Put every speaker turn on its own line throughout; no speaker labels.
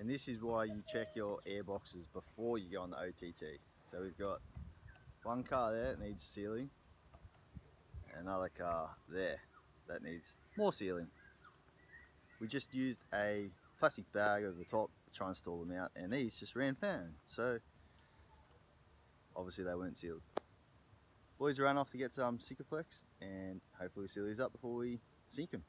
And this is why you check your air boxes before you go on the OTT. So we've got one car there that needs sealing, another car there that needs more sealing. We just used a plastic bag over the top to try and stall them out and these just ran fan. So obviously they weren't sealed. Boys ran off to get some Sikaflex and hopefully seal these up before we sink them.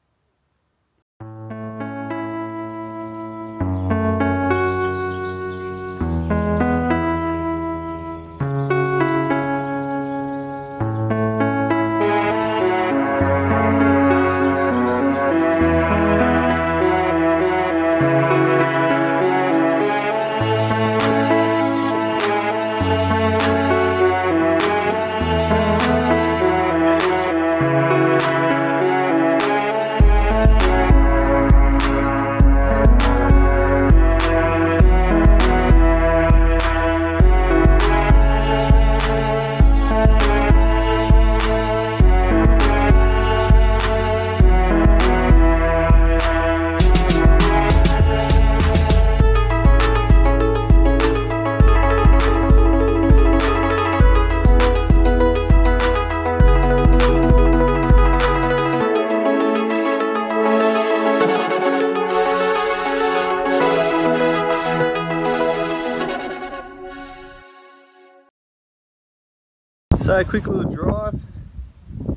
So a quick little drive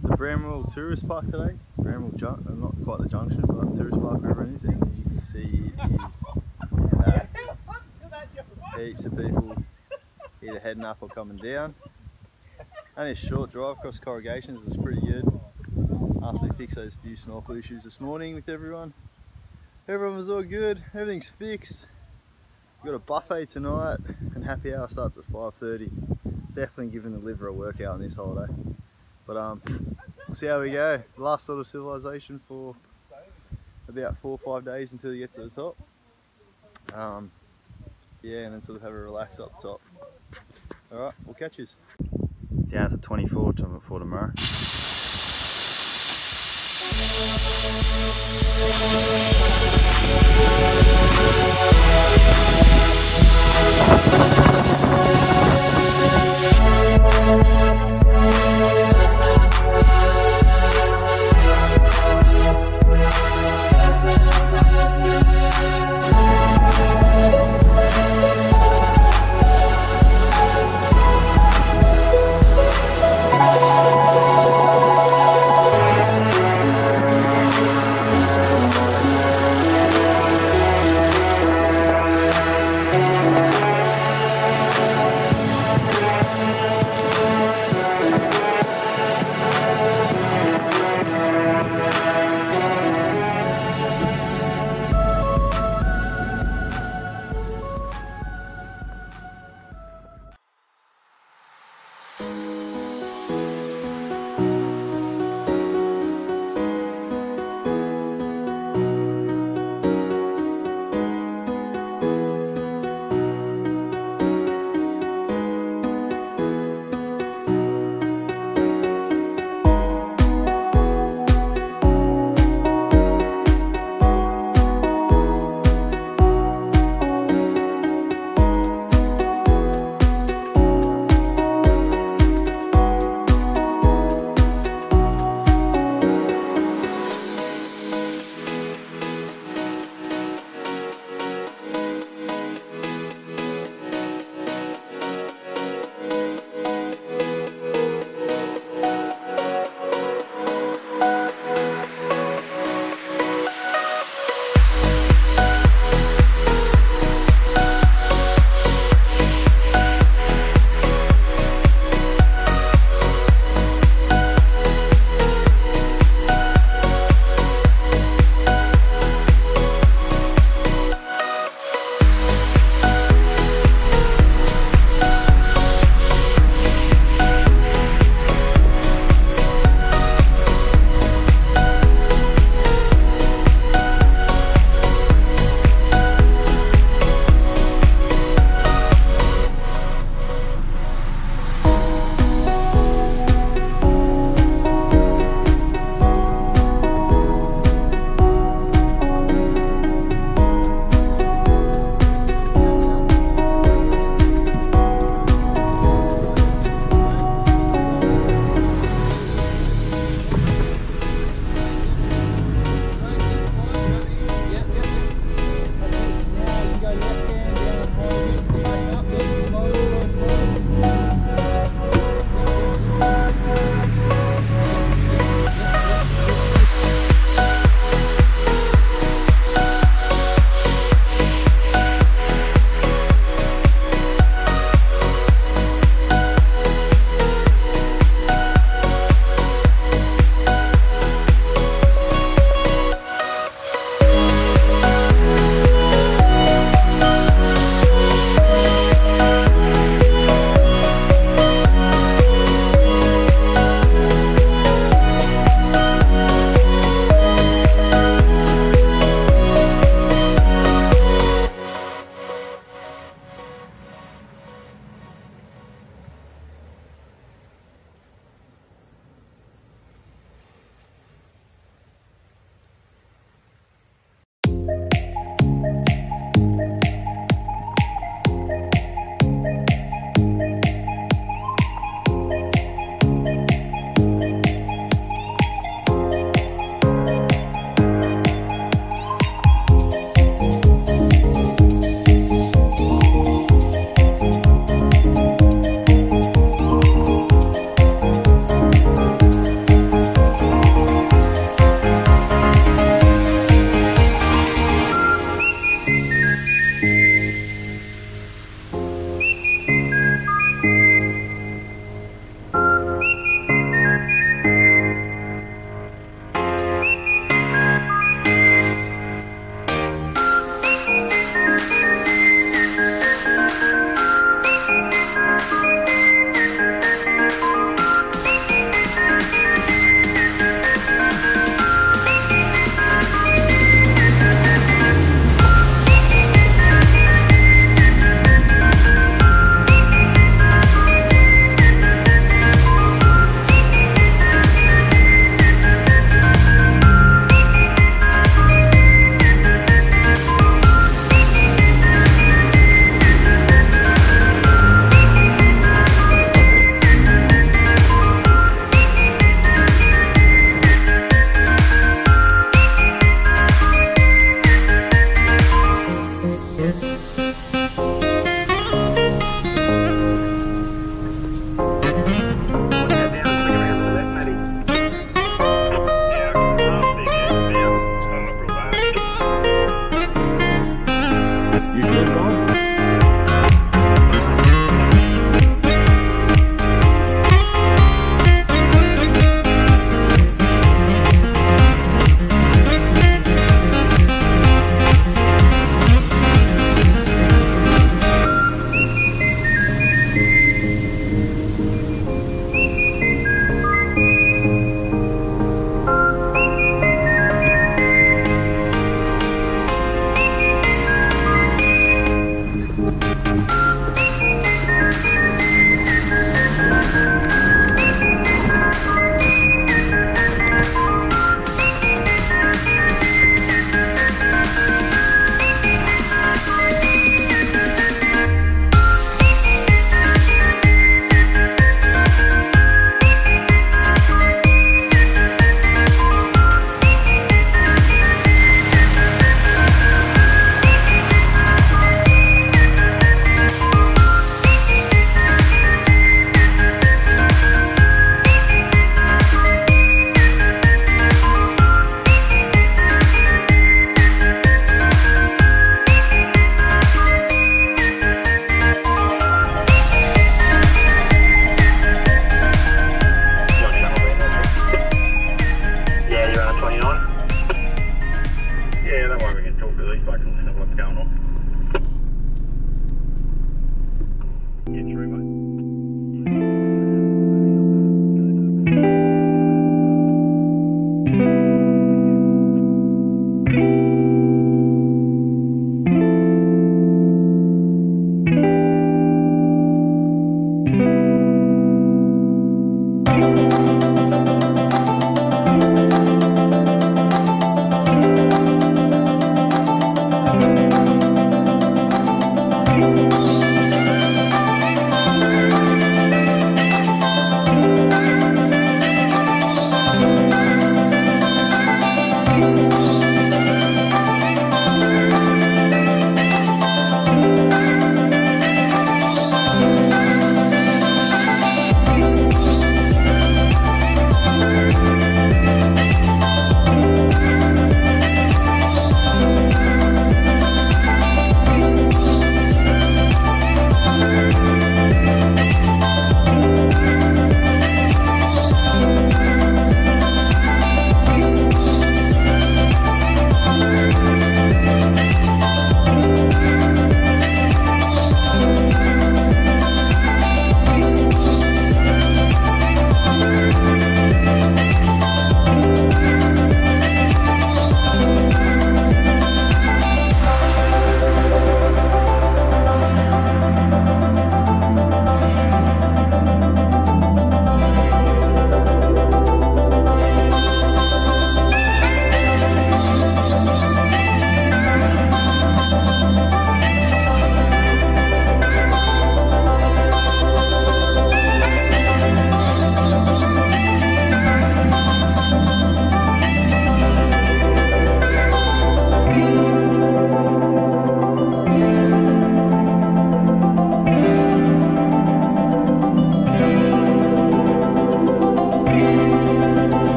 to Bramwell Tourist Park today. Bramwell Jun uh, not quite the junction, but Tourist Park wherever it is. And you can see, it is heaps of people either heading up or coming down. Only a short drive across corrugations is pretty good. After we fixed those few snorkel issues this morning with everyone. Everyone was all good, everything's fixed. We've got a buffet tonight and happy hour starts at 5.30 definitely giving the liver a workout on this holiday. But um, we'll see how we go. Last sort of civilization for about four or five days until you get to the top. Um, yeah, and then sort of have a relax up top. All right, we'll catch you. Down to 24 for tomorrow.
Thank you. Bye.